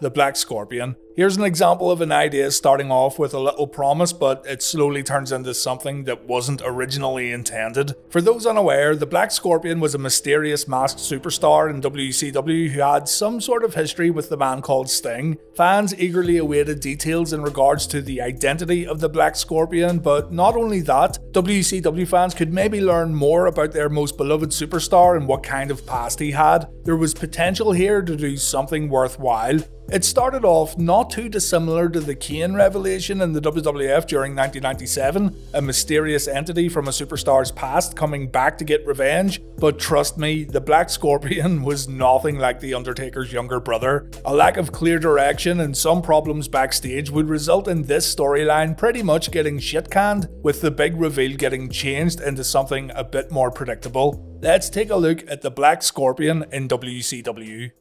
The Black Scorpion. Here's an example of an idea starting off with a little promise, but it slowly turns into something that wasn't originally intended. For those unaware, the Black Scorpion was a mysterious masked superstar in WCW who had some sort of history with the man called Sting. Fans eagerly awaited details in regards to the identity of the Black Scorpion, but not only that, WCW fans could maybe learn more about their most beloved superstar and what kind of past he had. There was potential here to do something worthwhile. It started off not too dissimilar to the Kane revelation in the WWF during 1997, a mysterious entity from a superstar's past coming back to get revenge, but trust me, the Black Scorpion was nothing like The Undertaker's younger brother. A lack of clear direction and some problems backstage would result in this storyline pretty much getting shit canned, with the big reveal getting changed into something a bit more predictable. Let's take a look at the Black Scorpion in WCW.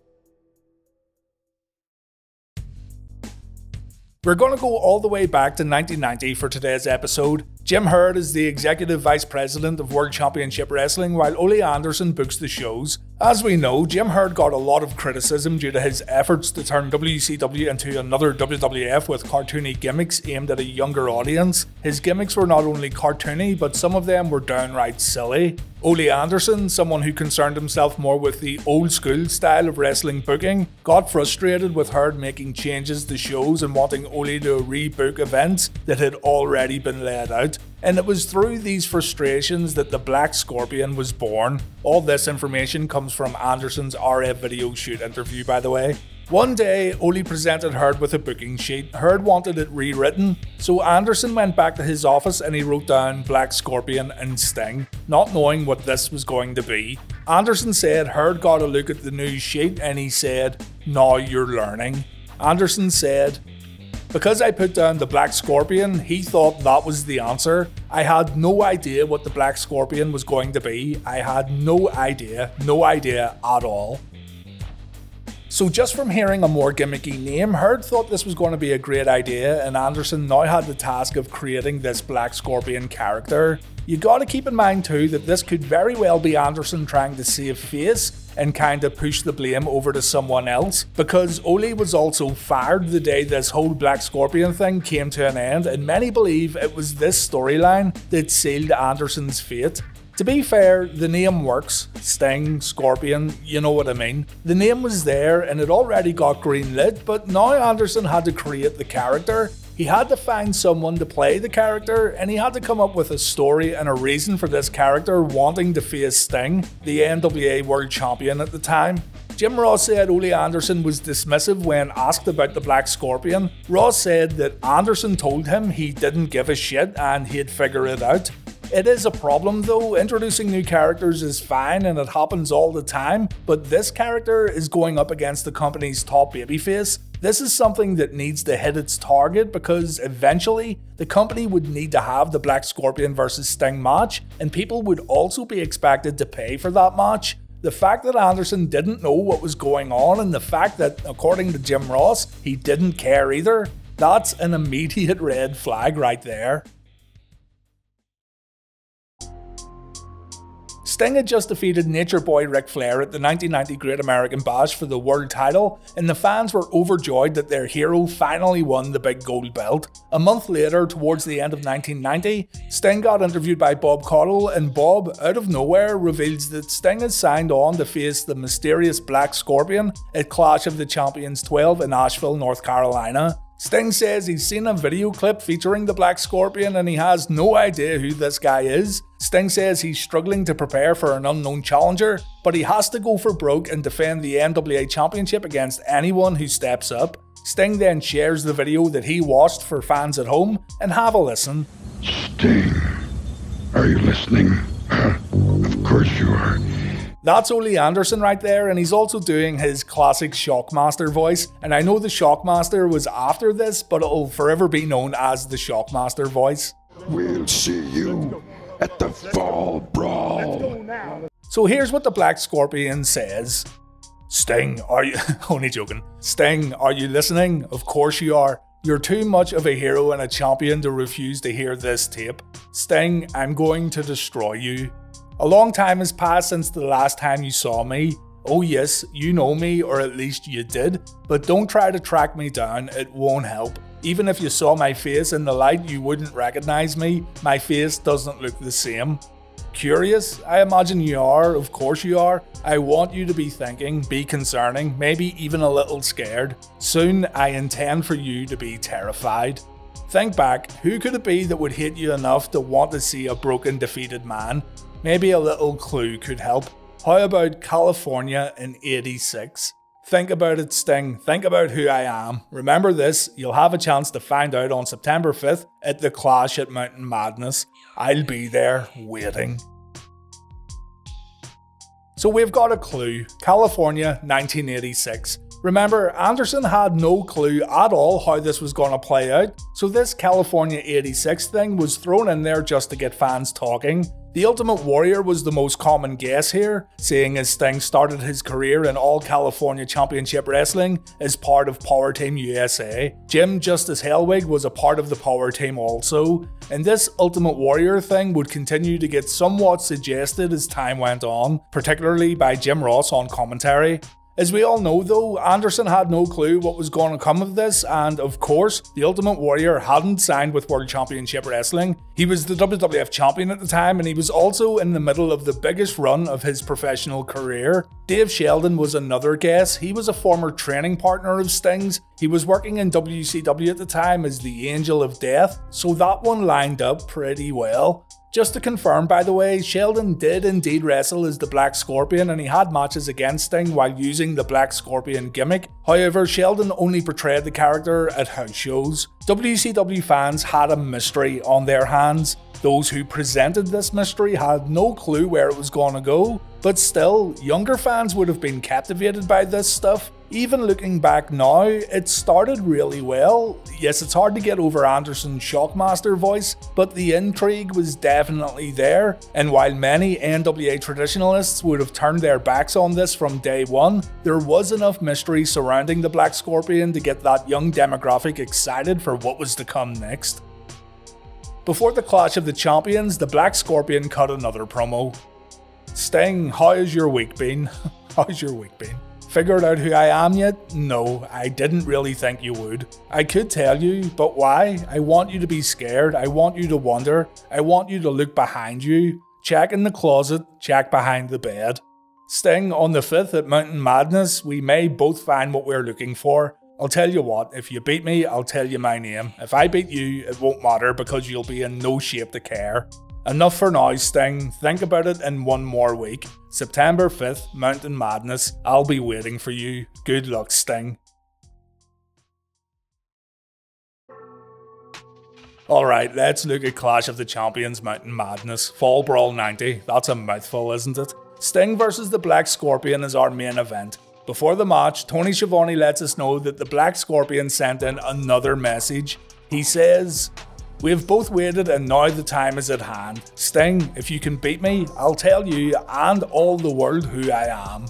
We're going to go all the way back to 1990 for today's episode. Jim Herd is the executive vice president of World Championship Wrestling, while Ole Anderson books the shows. As we know, Jim Herd got a lot of criticism due to his efforts to turn WCW into another WWF with cartoony gimmicks aimed at a younger audience. His gimmicks were not only cartoony, but some of them were downright silly. Ole Anderson, someone who concerned himself more with the old school style of wrestling booking, got frustrated with Herd making changes to shows and wanting Ole to rebook events that had already been laid out. And it was through these frustrations that the Black Scorpion was born. All this information comes from Anderson's RF video shoot interview, by the way. One day, Ole presented Herd with a booking sheet. Herd wanted it rewritten, so Anderson went back to his office and he wrote down Black Scorpion and Sting, not knowing what this was going to be. Anderson said Herd got a look at the new sheet and he said, Now you're learning. Anderson said, because I put down the Black Scorpion, he thought that was the answer. I had no idea what the Black Scorpion was going to be. I had no idea, no idea at all. So just from hearing a more gimmicky name, Herd thought this was going to be a great idea and Anderson now had the task of creating this Black Scorpion character. You gotta keep in mind too that this could very well be Anderson trying to save face and kinda push the blame over to someone else, because Ole was also fired the day this whole Black Scorpion thing came to an end and many believe it was this storyline that sealed Anderson's fate. To be fair, the name works. Sting, Scorpion, you know what I mean. The name was there and it already got greenlit, but now Anderson had to create the character. He had to find someone to play the character, and he had to come up with a story and a reason for this character wanting to face Sting, the NWA World Champion at the time. Jim Ross said Ole Anderson was dismissive when asked about the Black Scorpion. Ross said that Anderson told him he didn't give a shit and he'd figure it out. It is a problem though, introducing new characters is fine and it happens all the time, but this character is going up against the company's top babyface. This is something that needs to hit its target because eventually the company would need to have the Black Scorpion versus Sting match, and people would also be expected to pay for that match. The fact that Anderson didn't know what was going on, and the fact that, according to Jim Ross, he didn't care either, that's an immediate red flag right there. Sting had just defeated Nature Boy Ric Flair at the 1990 Great American Bash for the world title, and the fans were overjoyed that their hero finally won the big gold belt. A month later, towards the end of 1990, Sting got interviewed by Bob Caudle, and Bob, out of nowhere, reveals that Sting has signed on to face the mysterious Black Scorpion at Clash of the Champions 12 in Asheville, North Carolina. Sting says he's seen a video clip featuring the Black Scorpion and he has no idea who this guy is. Sting says he's struggling to prepare for an unknown challenger, but he has to go for broke and defend the NWA Championship against anyone who steps up. Sting then shares the video that he watched for fans at home and have a listen. Sting, are you listening? of course you are. That's Ole Anderson right there, and he's also doing his classic Shockmaster voice. And I know the Shockmaster was after this, but it'll forever be known as the Shockmaster voice. We'll see you at the Fall Brawl. So here's what the Black Scorpion says. Sting, are you only joking? Sting, are you listening? Of course you are. You're too much of a hero and a champion to refuse to hear this tape. Sting, I'm going to destroy you. A long time has passed since the last time you saw me. Oh, yes, you know me, or at least you did, but don't try to track me down, it won't help. Even if you saw my face in the light, you wouldn't recognize me. My face doesn't look the same. Curious? I imagine you are, of course you are. I want you to be thinking, be concerning, maybe even a little scared. Soon I intend for you to be terrified. Think back, who could it be that would hate you enough to want to see a broken, defeated man? Maybe a little clue could help. How about California in 86? Think about it, Sting. Think about who I am. Remember this, you'll have a chance to find out on September 5th at the Clash at Mountain Madness. I'll be there waiting. So we've got a clue California 1986. Remember, Anderson had no clue at all how this was going to play out, so this California 86 thing was thrown in there just to get fans talking. The Ultimate Warrior was the most common guess here, seeing as Sting started his career in All California Championship Wrestling as part of Power Team USA. Jim Justice Hellwig was a part of the Power Team also, and this Ultimate Warrior thing would continue to get somewhat suggested as time went on, particularly by Jim Ross on commentary. As we all know though, Anderson had no clue what was going to come of this, and of course, the Ultimate Warrior hadn't signed with World Championship Wrestling. He was the WWF champion at the time, and he was also in the middle of the biggest run of his professional career. Dave Sheldon was another guest. He was a former training partner of Sting's. He was working in WCW at the time as the Angel of Death, so that one lined up pretty well. Just to confirm, by the way, Sheldon did indeed wrestle as the Black Scorpion and he had matches against Sting while using the Black Scorpion gimmick. However, Sheldon only portrayed the character at house shows. WCW fans had a mystery on their hands. Those who presented this mystery had no clue where it was going to go, but still, younger fans would have been captivated by this stuff even looking back now, it started really well. Yes, it's hard to get over Anderson's Shockmaster voice, but the intrigue was definitely there. And while many NWA traditionalists would have turned their backs on this from day one, there was enough mystery surrounding the Black Scorpion to get that young demographic excited for what was to come next. Before the Clash of the Champions, the Black Scorpion cut another promo. Sting, how has your week been? How's your week been? Figured out who I am yet? No, I didn't really think you would. I could tell you, but why? I want you to be scared, I want you to wonder, I want you to look behind you. Check in the closet, check behind the bed. Sting on the 5th at Mountain Madness, we may both find what we're looking for. I'll tell you what, if you beat me, I'll tell you my name. If I beat you, it won't matter because you'll be in no shape to care. Enough for now, Sting. Think about it in one more week. September 5th, Mountain Madness. I'll be waiting for you. Good luck, Sting. Alright, let's look at Clash of the Champions Mountain Madness. Fall Brawl 90. That's a mouthful, isn't it? Sting versus the Black Scorpion is our main event. Before the match, Tony Schiavone lets us know that the Black Scorpion sent in another message. He says, we have both waited and now the time is at hand. Sting, if you can beat me, I'll tell you and all the world who I am.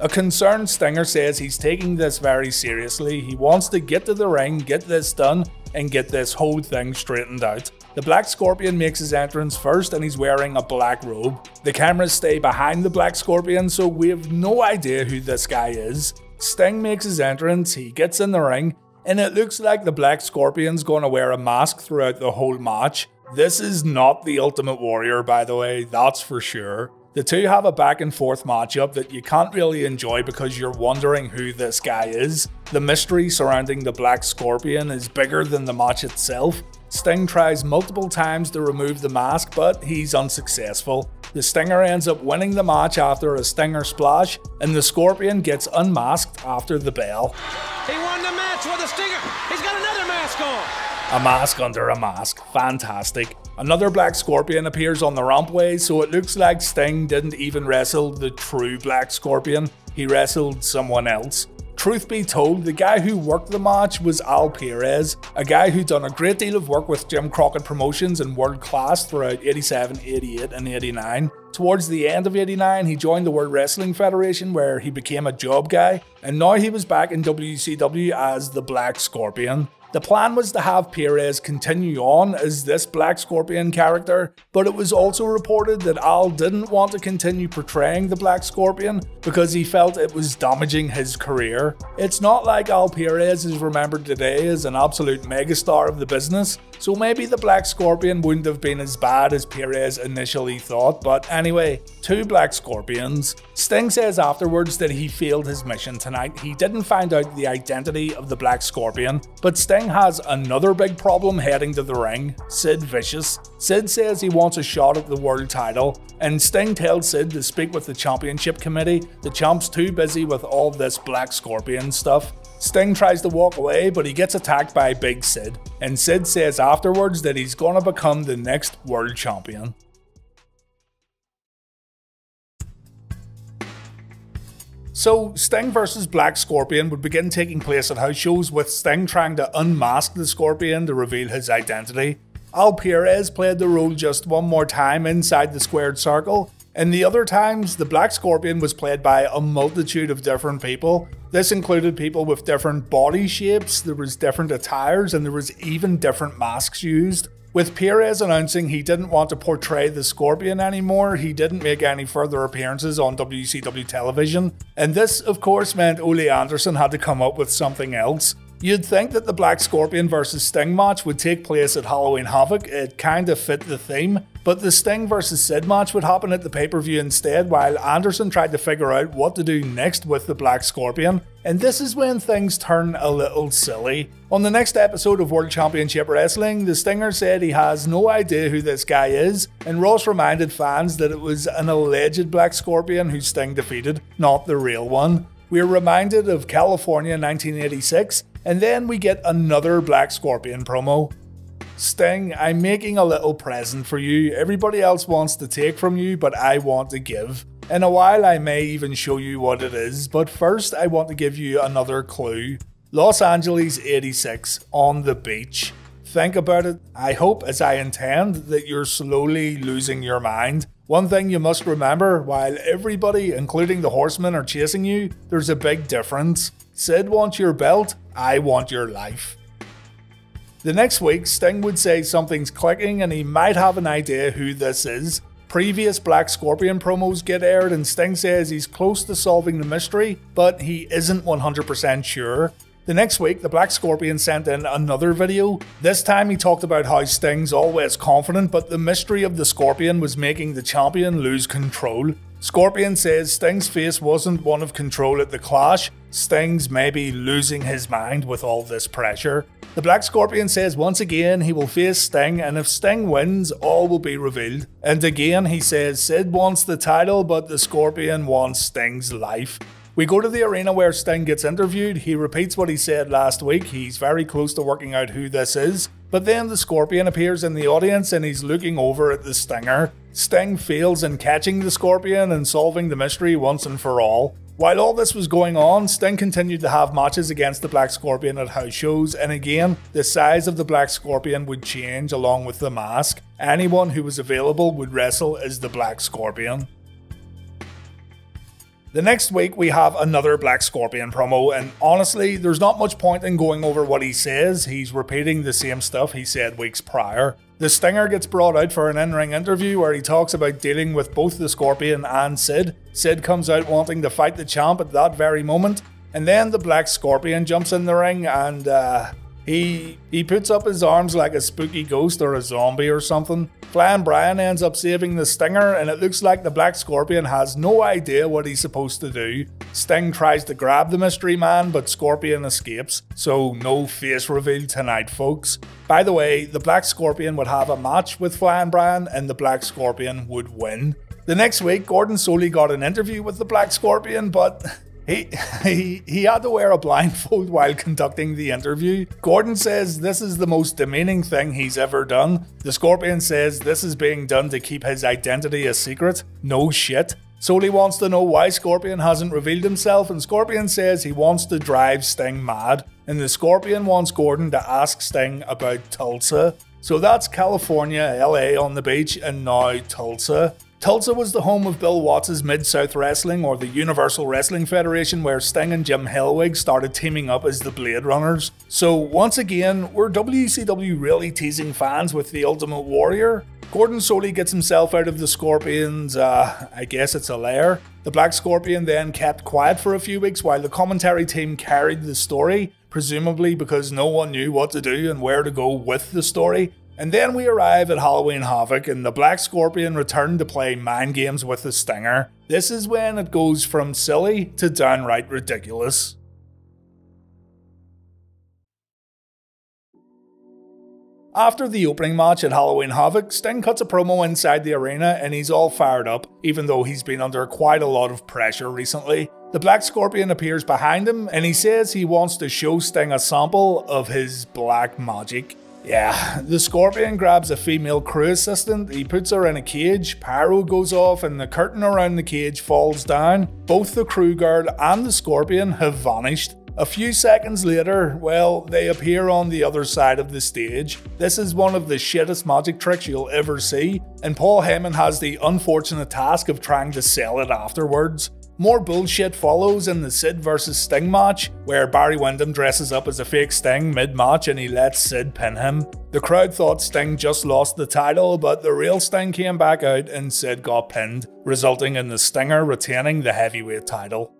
A concerned Stinger says he's taking this very seriously. He wants to get to the ring, get this done, and get this whole thing straightened out. The Black Scorpion makes his entrance first and he's wearing a black robe. The cameras stay behind the Black Scorpion, so we have no idea who this guy is. Sting makes his entrance, he gets in the ring, and it looks like the Black Scorpion's gonna wear a mask throughout the whole match. This is not the Ultimate Warrior, by the way, that's for sure. The two have a back and forth matchup that you can't really enjoy because you're wondering who this guy is. The mystery surrounding the Black Scorpion is bigger than the match itself. Sting tries multiple times to remove the mask, but he's unsuccessful. The Stinger ends up winning the match after a Stinger splash, and the Scorpion gets unmasked after the bell. With a stinger. He's got another mask on. A mask under a mask. Fantastic. Another Black Scorpion appears on the rampway, so it looks like Sting didn't even wrestle the true Black Scorpion. He wrestled someone else. Truth be told, the guy who worked the match was Al Perez, a guy who'd done a great deal of work with Jim Crockett Promotions and World Class throughout 87, 88, and 89. Towards the end of 89, he joined the World Wrestling Federation where he became a job guy, and now he was back in WCW as the Black Scorpion. The plan was to have Perez continue on as this Black Scorpion character, but it was also reported that Al didn't want to continue portraying the Black Scorpion because he felt it was damaging his career. It's not like Al Perez is remembered today as an absolute megastar of the business, so maybe the Black Scorpion wouldn't have been as bad as Perez initially thought, but anyway, two Black Scorpions. Sting says afterwards that he failed his mission tonight. He didn't find out the identity of the Black Scorpion, but Sting has another big problem heading to the ring Sid Vicious. Sid says he wants a shot at the world title, and Sting tells Sid to speak with the championship committee. The champ's too busy with all this Black Scorpion stuff. Sting tries to walk away, but he gets attacked by Big Sid, and Sid says afterwards that he's gonna become the next world champion. So, Sting vs. Black Scorpion would begin taking place at house shows with Sting trying to unmask the Scorpion to reveal his identity. Al Perez played the role just one more time inside the squared circle, and the other times, the Black Scorpion was played by a multitude of different people. This included people with different body shapes, there was different attires, and there was even different masks used. With Perez announcing he didn't want to portray the Scorpion anymore, he didn't make any further appearances on WCW television, and this, of course, meant Ole Anderson had to come up with something else. You'd think that the Black Scorpion vs Sting match would take place at Halloween Havoc, it kinda fit the theme, but the Sting vs Sid match would happen at the pay per view instead, while Anderson tried to figure out what to do next with the Black Scorpion, and this is when things turn a little silly. On the next episode of World Championship Wrestling, the Stinger said he has no idea who this guy is, and Ross reminded fans that it was an alleged Black Scorpion who Sting defeated, not the real one. We're reminded of California 1986 and then we get another Black Scorpion promo. Sting, I'm making a little present for you. Everybody else wants to take from you, but I want to give. In a while, I may even show you what it is, but first, I want to give you another clue. Los Angeles 86, on the beach. Think about it. I hope, as I intend, that you're slowly losing your mind. One thing you must remember while everybody, including the horsemen, are chasing you, there's a big difference. Sid wants your belt, I want your life. The next week, Sting would say something's clicking and he might have an idea who this is. Previous Black Scorpion promos get aired and Sting says he's close to solving the mystery, but he isn't 100% sure. The next week, the Black Scorpion sent in another video. This time he talked about how Sting's always confident, but the mystery of the Scorpion was making the champion lose control. Scorpion says Sting's face wasn't one of control at the clash, Sting's maybe losing his mind with all this pressure. The Black Scorpion says once again he will face Sting, and if Sting wins, all will be revealed. And again, he says Sid wants the title, but the Scorpion wants Sting's life. We go to the arena where Sting gets interviewed. He repeats what he said last week. He's very close to working out who this is. But then the Scorpion appears in the audience and he's looking over at the Stinger. Sting fails in catching the Scorpion and solving the mystery once and for all. While all this was going on, Sting continued to have matches against the Black Scorpion at house shows, and again, the size of the Black Scorpion would change along with the mask. Anyone who was available would wrestle as the Black Scorpion. The next week, we have another Black Scorpion promo, and honestly, there's not much point in going over what he says. He's repeating the same stuff he said weeks prior. The Stinger gets brought out for an in ring interview where he talks about dealing with both the Scorpion and Sid. Sid comes out wanting to fight the champ at that very moment, and then the Black Scorpion jumps in the ring and, uh, he he puts up his arms like a spooky ghost or a zombie or something. Flying Brian ends up saving the Stinger, and it looks like the Black Scorpion has no idea what he's supposed to do. Sting tries to grab the mystery man, but Scorpion escapes, so no face reveal tonight, folks. By the way, the Black Scorpion would have a match with Flying Brian, and the Black Scorpion would win. The next week, Gordon Solie got an interview with the Black Scorpion, but he, he, he had to wear a blindfold while conducting the interview. Gordon says this is the most demeaning thing he's ever done. The Scorpion says this is being done to keep his identity a secret. No shit. Solie wants to know why Scorpion hasn't revealed himself, and Scorpion says he wants to drive Sting mad. And the Scorpion wants Gordon to ask Sting about Tulsa. So that's California, LA on the beach, and now Tulsa. Tulsa was the home of Bill Watts' Mid South Wrestling or the Universal Wrestling Federation, where Sting and Jim Hellwig started teaming up as the Blade Runners. So, once again, were WCW really teasing fans with the Ultimate Warrior? Gordon Solie gets himself out of the Scorpions, uh, I guess it's a lair. The Black Scorpion then kept quiet for a few weeks while the commentary team carried the story, presumably because no one knew what to do and where to go with the story. And then we arrive at Halloween Havoc, and the Black Scorpion return to play mind games with the Stinger. This is when it goes from silly to downright ridiculous. After the opening match at Halloween Havoc, Sting cuts a promo inside the arena and he's all fired up, even though he's been under quite a lot of pressure recently. The Black Scorpion appears behind him and he says he wants to show Sting a sample of his black magic. Yeah, the Scorpion grabs a female crew assistant, he puts her in a cage, pyro goes off, and the curtain around the cage falls down. Both the crew guard and the Scorpion have vanished. A few seconds later, well, they appear on the other side of the stage. This is one of the shittest magic tricks you'll ever see, and Paul Heyman has the unfortunate task of trying to sell it afterwards. More bullshit follows in the Sid vs Sting match, where Barry Windham dresses up as a fake Sting mid match and he lets Sid pin him. The crowd thought Sting just lost the title, but the real Sting came back out and Sid got pinned, resulting in the Stinger retaining the heavyweight title.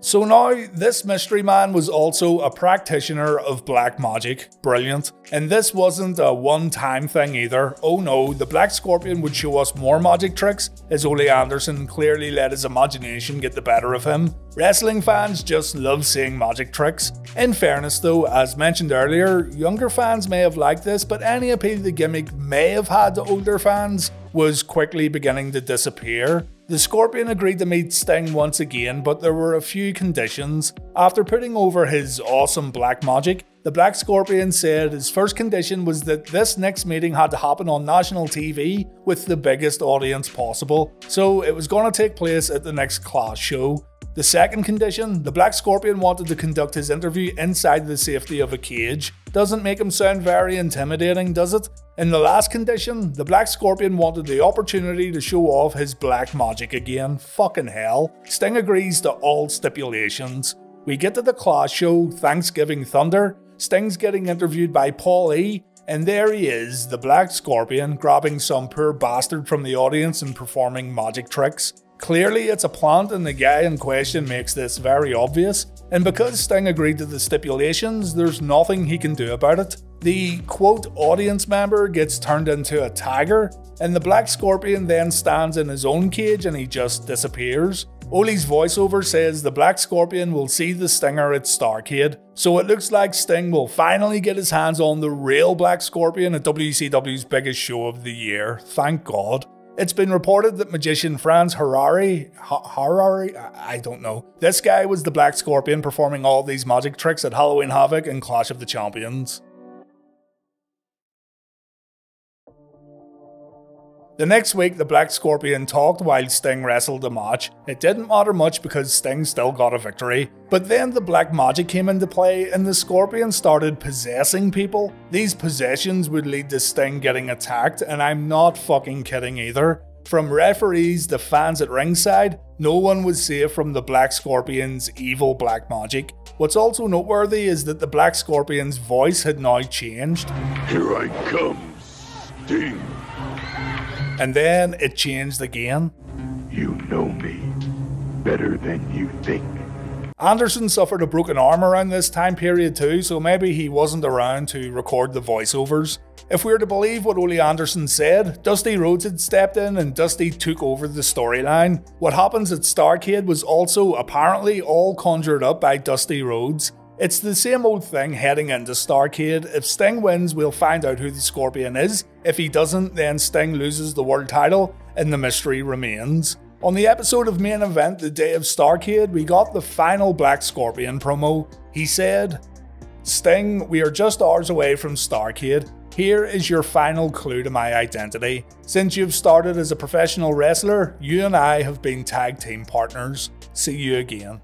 So now, this mystery man was also a practitioner of black magic. Brilliant. And this wasn't a one time thing either. Oh no, the Black Scorpion would show us more magic tricks, as Ole Anderson clearly let his imagination get the better of him. Wrestling fans just love seeing magic tricks. In fairness though, as mentioned earlier, younger fans may have liked this, but any appeal the gimmick may have had to older fans was quickly beginning to disappear. The Scorpion agreed to meet Sting once again, but there were a few conditions. After putting over his awesome black magic, the Black Scorpion said his first condition was that this next meeting had to happen on national TV with the biggest audience possible, so it was going to take place at the next Clash show. The second condition, the Black Scorpion wanted to conduct his interview inside the safety of a cage. Doesn't make him sound very intimidating, does it? In the last condition, the Black Scorpion wanted the opportunity to show off his black magic again. Fucking hell. Sting agrees to all stipulations. We get to the Clash show, Thanksgiving Thunder. Sting's getting interviewed by Paul E. And there he is, the Black Scorpion, grabbing some poor bastard from the audience and performing magic tricks. Clearly, it's a plant, and the guy in question makes this very obvious. And because Sting agreed to the stipulations, there's nothing he can do about it. The quote audience member gets turned into a tiger, and the Black Scorpion then stands in his own cage and he just disappears. Ole's voiceover says the Black Scorpion will see the Stinger at Starrcade, so it looks like Sting will finally get his hands on the real Black Scorpion at WCW's biggest show of the year. Thank God. It's been reported that magician Franz Harary, Harary, I don't know. This guy was the Black Scorpion performing all these magic tricks at Halloween Havoc and Clash of the Champions. The next week, the Black Scorpion talked while Sting wrestled the match. It didn't matter much because Sting still got a victory. But then the black magic came into play and the Scorpion started possessing people. These possessions would lead to Sting getting attacked, and I'm not fucking kidding either. From referees to fans at ringside, no one was safe from the Black Scorpion's evil black magic. What's also noteworthy is that the Black Scorpion's voice had now changed. Here I come, Sting. And then it changed again. You know me better than you think. Anderson suffered a broken arm around this time period too, so maybe he wasn't around to record the voiceovers. If we are to believe what Ole Anderson said, Dusty Rhodes had stepped in and Dusty took over the storyline. What happens at Starrcade was also apparently all conjured up by Dusty Rhodes. It's the same old thing heading into Starrcade. If Sting wins, we'll find out who the Scorpion is. If he doesn't, then Sting loses the world title and the mystery remains. On the episode of Main Event, the day of Starrcade, we got the final Black Scorpion promo. He said, Sting, we are just hours away from Starrcade. Here is your final clue to my identity. Since you've started as a professional wrestler, you and I have been tag team partners. See you again.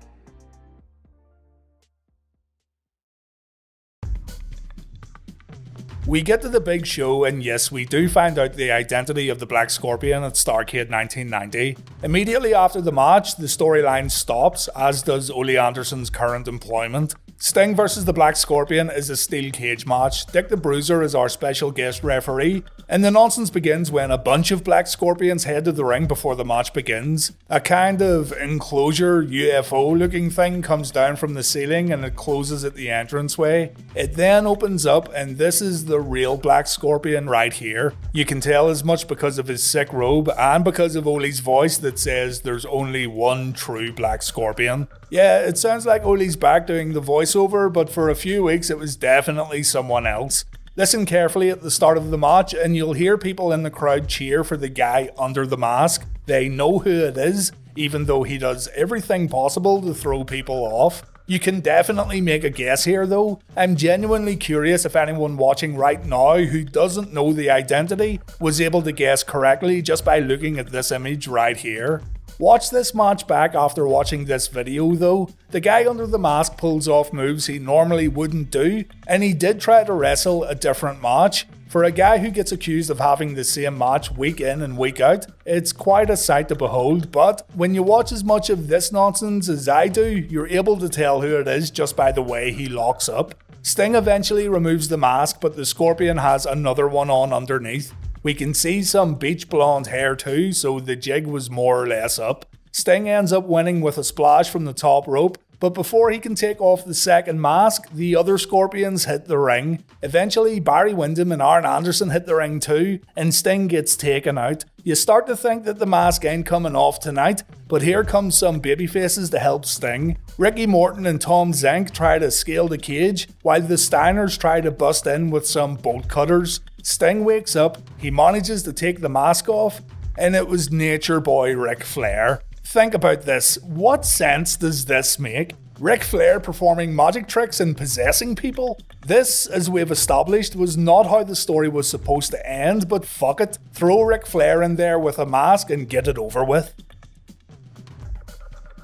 We get to the big show, and yes, we do find out the identity of the Black Scorpion at Starrcade 1990. Immediately after the match, the storyline stops, as does Ole Anderson's current employment. Sting versus the Black Scorpion is a steel cage match. Dick the Bruiser is our special guest referee, and the nonsense begins when a bunch of Black Scorpions head to the ring before the match begins. A kind of enclosure UFO looking thing comes down from the ceiling and it closes at the entranceway. It then opens up, and this is the real Black Scorpion right here. You can tell as much because of his sick robe and because of Ole's voice that says there's only one true Black Scorpion. Yeah, it sounds like Ole's back doing the voiceover, but for a few weeks it was definitely someone else. Listen carefully at the start of the match, and you'll hear people in the crowd cheer for the guy under the mask. They know who it is, even though he does everything possible to throw people off. You can definitely make a guess here though. I'm genuinely curious if anyone watching right now who doesn't know the identity was able to guess correctly just by looking at this image right here. Watch this match back after watching this video though. The guy under the mask pulls off moves he normally wouldn't do, and he did try to wrestle a different match. For a guy who gets accused of having the same match week in and week out, it's quite a sight to behold, but when you watch as much of this nonsense as I do, you're able to tell who it is just by the way he locks up. Sting eventually removes the mask, but the Scorpion has another one on underneath. We can see some beach blonde hair too, so the jig was more or less up. Sting ends up winning with a splash from the top rope, but before he can take off the second mask, the other Scorpions hit the ring. Eventually, Barry Windham and Arn Anderson hit the ring too, and Sting gets taken out. You start to think that the mask ain't coming off tonight, but here comes some babyfaces to help Sting. Ricky Morton and Tom Zenk try to scale the cage, while the Steiners try to bust in with some bolt cutters. Sting wakes up, he manages to take the mask off, and it was Nature Boy Ric Flair. Think about this. What sense does this make? Ric Flair performing magic tricks and possessing people? This, as we've established, was not how the story was supposed to end, but fuck it. Throw Ric Flair in there with a mask and get it over with.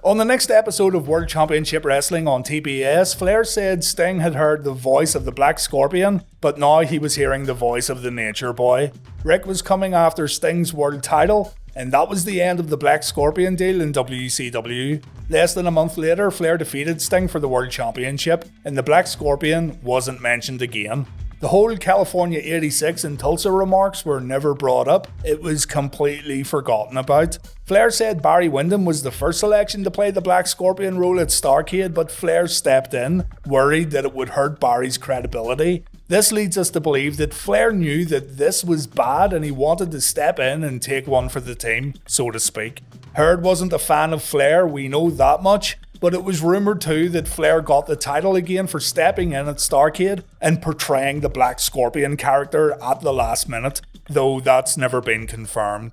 On the next episode of World Championship Wrestling on TBS, Flair said Sting had heard the voice of the Black Scorpion, but now he was hearing the voice of the Nature Boy. Ric was coming after Sting's world title, and that was the end of the Black Scorpion deal in WCW. Less than a month later, Flair defeated Sting for the World Championship, and the Black Scorpion wasn't mentioned again. The whole California 86 and Tulsa remarks were never brought up, it was completely forgotten about. Flair said Barry Windham was the first selection to play the Black Scorpion role at Starrcade, but Flair stepped in, worried that it would hurt Barry's credibility. This leads us to believe that Flair knew that this was bad and he wanted to step in and take one for the team, so to speak. Herd wasn't a fan of Flair, we know that much, but it was rumoured too that Flair got the title again for stepping in at Starrcade and portraying the Black Scorpion character at the last minute, though that's never been confirmed.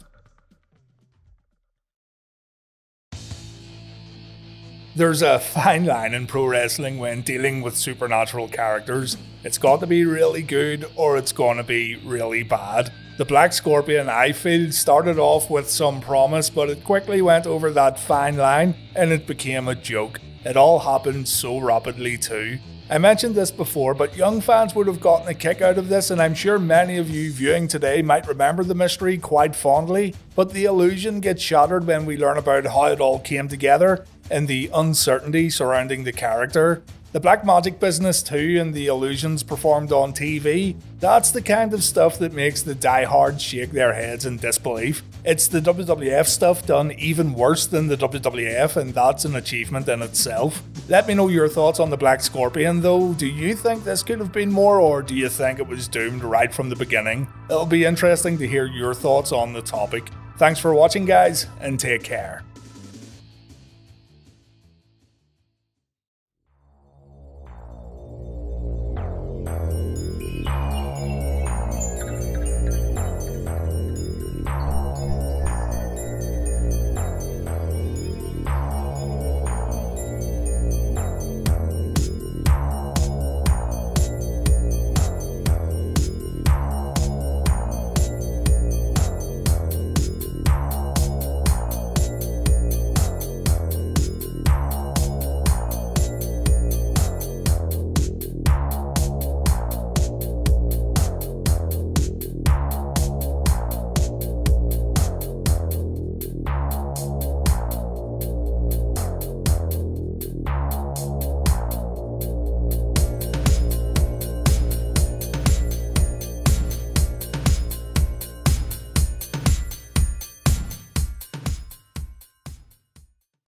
There's a fine line in pro wrestling when dealing with supernatural characters. It's got to be really good or it's going to be really bad. The Black Scorpion, I feel, started off with some promise, but it quickly went over that fine line and it became a joke. It all happened so rapidly, too. I mentioned this before, but young fans would have gotten a kick out of this, and I'm sure many of you viewing today might remember the mystery quite fondly. But the illusion gets shattered when we learn about how it all came together and the uncertainty surrounding the character. The black magic business too and the illusions performed on TV, that's the kind of stuff that makes the diehards shake their heads in disbelief. It's the WWF stuff done even worse than the WWF and that's an achievement in itself. Let me know your thoughts on the Black Scorpion though. Do you think this could have been more or do you think it was doomed right from the beginning? It'll be interesting to hear your thoughts on the topic. Thanks for watching guys and take care.